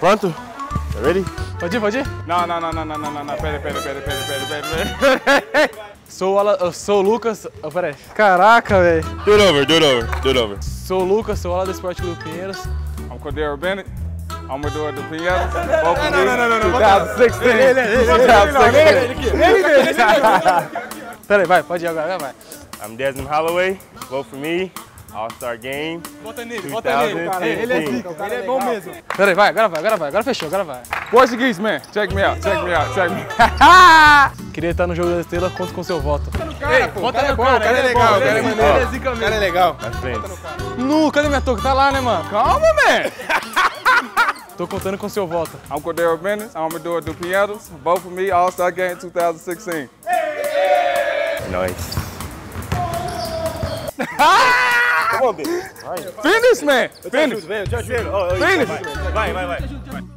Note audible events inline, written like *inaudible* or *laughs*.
Pronto? You ready? Pode ir, pode ir? Não, não, não, não, não, não, não, não. Pera, pera, pera, pera, pera, pera, pera. *laughs* Sou Ala, sou o Lucas. Oh, peraí. Caraca, velho. Do it over, do it over, do it over. Sou o Lucas, sou o ala do Esporte Clube Pinheiros. I'm Cordero Bennett. I'm with the Pinheiros. Both of não, não, não, não, não, 2016. Ele, ele, ele, 2016. Peraí, vai, pode ir agora, vai. I'm Desmond Holloway. Vote for me. All-Star Game. Bota nele, bota nele, cara. Ele é zica, ele é bom mesmo. Peraí, vai, agora vai, agora vai, agora fechou, agora vai. Portuguese man, check me out, check me out, check me out. *laughs* Queria estar no jogo da estrela, conto com seu voto. Ei, Bota no cara, o cara é ele é legal, o cara é ele é maneiro. ele é zica O cara é legal. My friends. Nu, cadê minha touca? Tá lá, né, mano? Calma, man. *laughs* Tô contando com seu voto. I'm Cordero Bennett. I'm with the Pinheiros. Both of me, All-Star Game 2016. Nice. *laughs* Finish, man. Finish. Vem, Josh, vem. Oh, oh, Finish. Vai, vai, vai.